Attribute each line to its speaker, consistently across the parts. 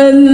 Speaker 1: من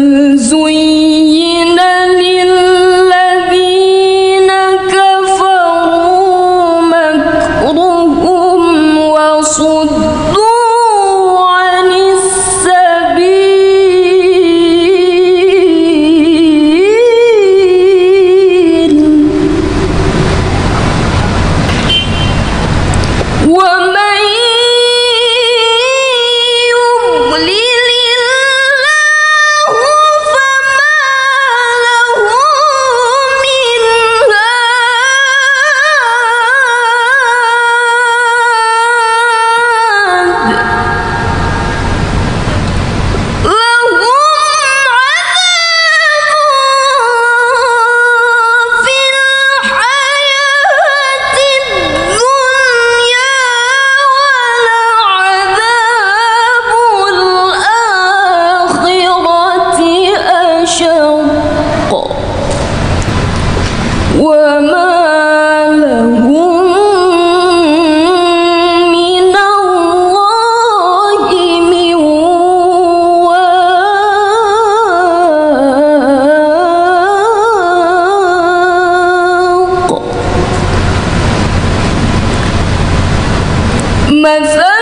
Speaker 1: mas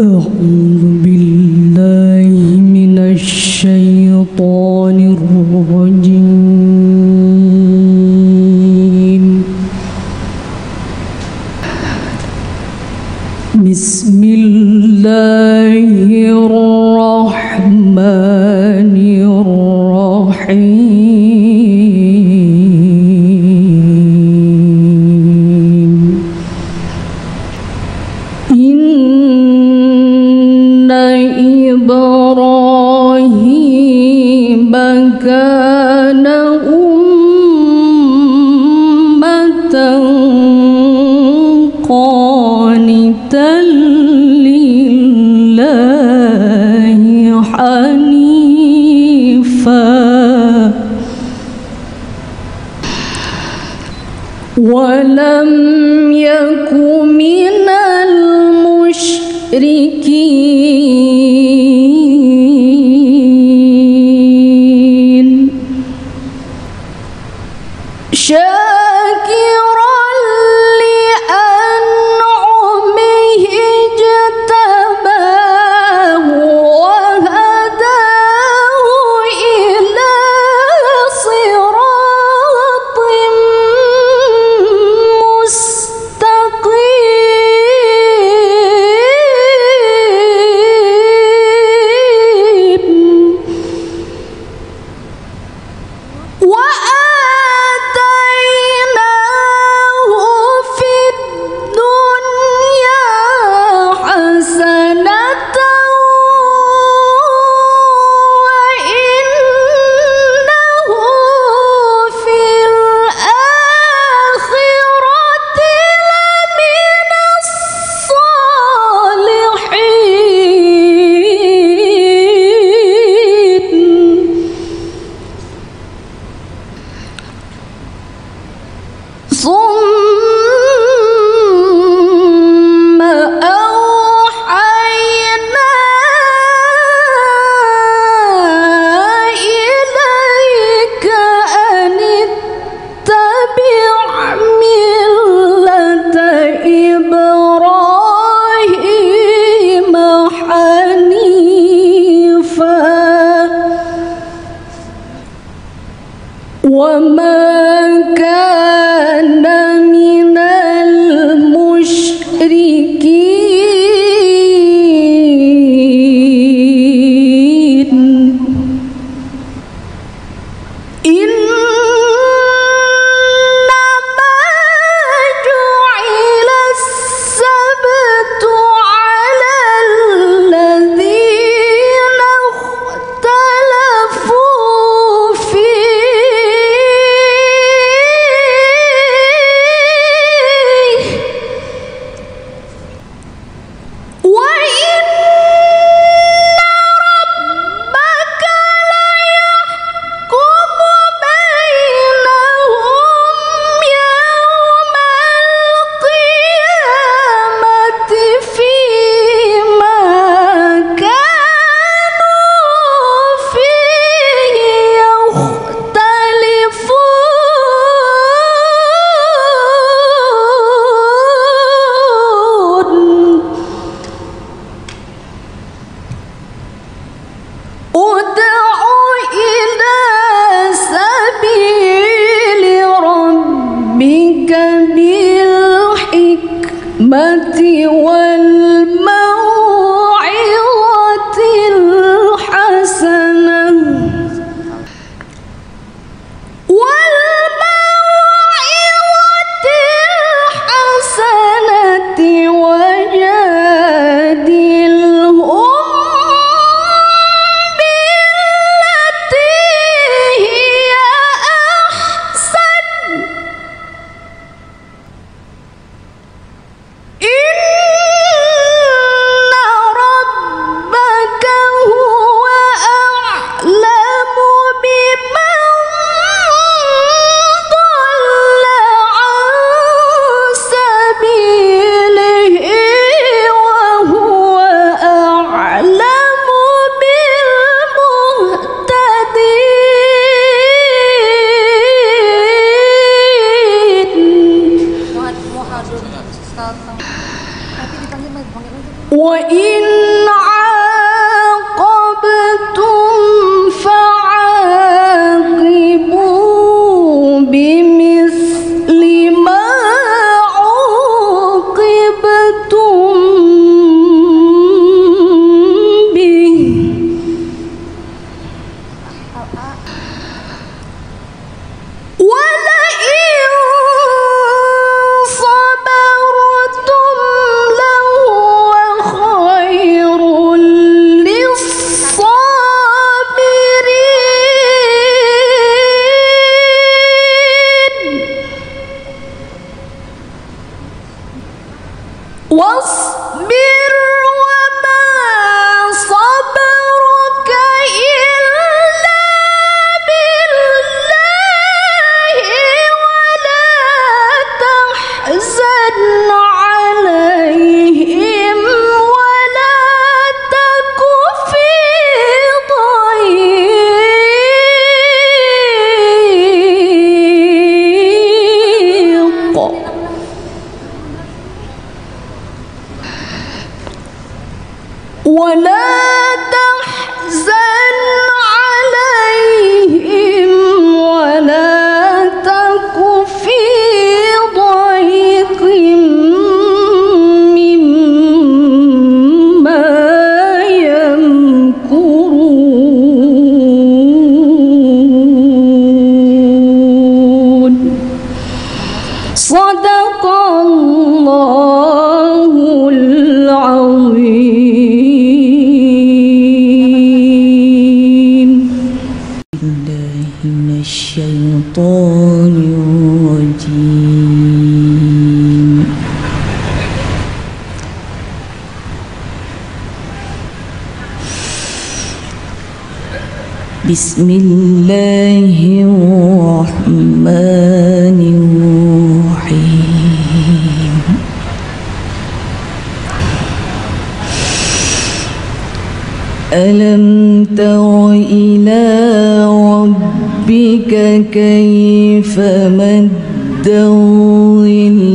Speaker 1: أعوذ 中 بسم الله الرحمن الرحيم.
Speaker 2: ألم تر إلى ربك كيف مد الظل؟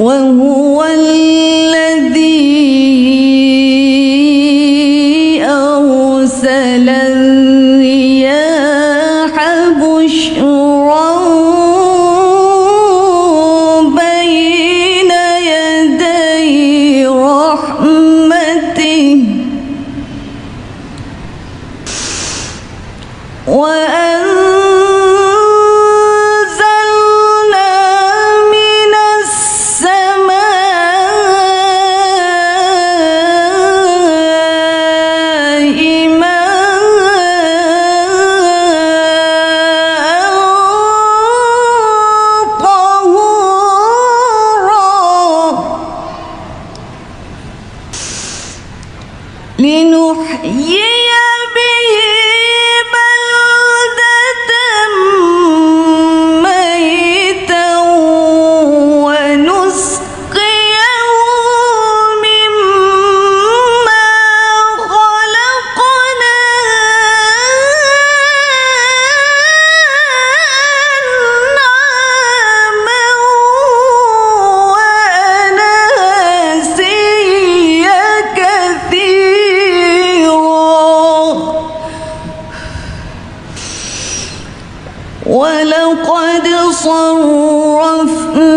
Speaker 2: وهو الذي لنحيي صرفناه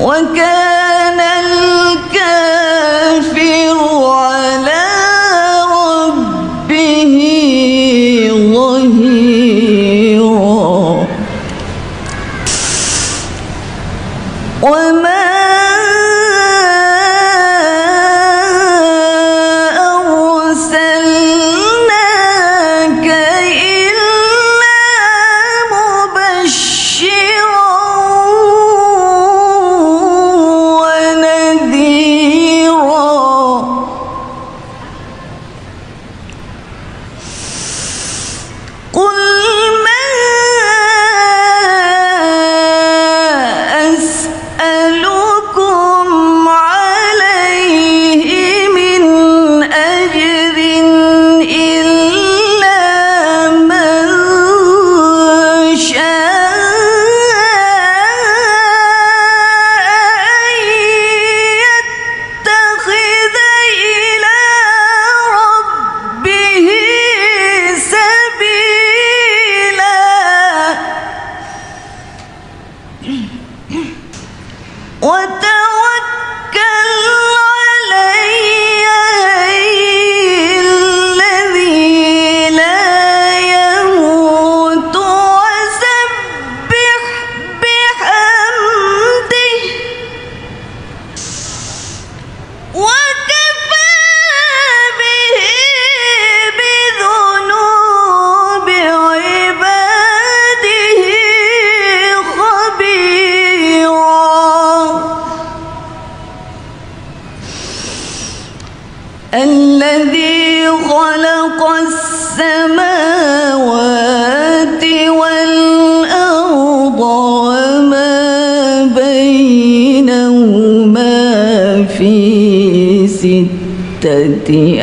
Speaker 2: وكان ستة